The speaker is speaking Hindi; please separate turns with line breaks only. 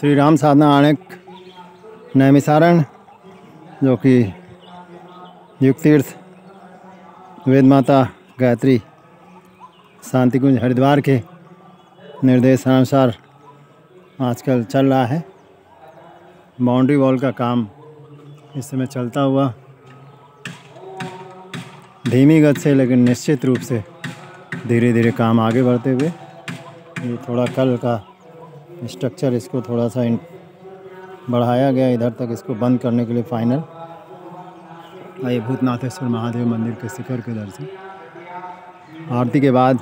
श्री राम साधना आणक नैमिसारण जो कि युग तीर्थ वेद माता गायत्री शांति कुंज हरिद्वार के निर्देशानुसार आजकल चल रहा है। बाउंड्री वॉल का काम इस समय चलता हुआ धीमी गति से, लेकिन निश्चित रूप से धीरे धीरे काम आगे बढ़ते हुए, ये थोड़ा कल का स्ट्रक्चर इसको थोड़ा सा बढ़ाया गया। इधर तक इसको बंद करने के लिए फाइनल आइए भूतनाथेश्वर महादेव मंदिर के शिखर के दर्शन। आरती के बाद